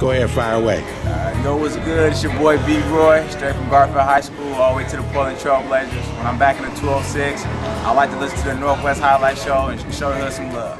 Go ahead, fire away. Uh, what's good? It's your boy B. Roy, straight from Garfield High School, all the way to the Portland Trailblazers. When I'm back in the 206, I like to listen to the Northwest Highlite Show and show her some love.